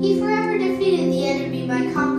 He forever defeated the enemy by conquering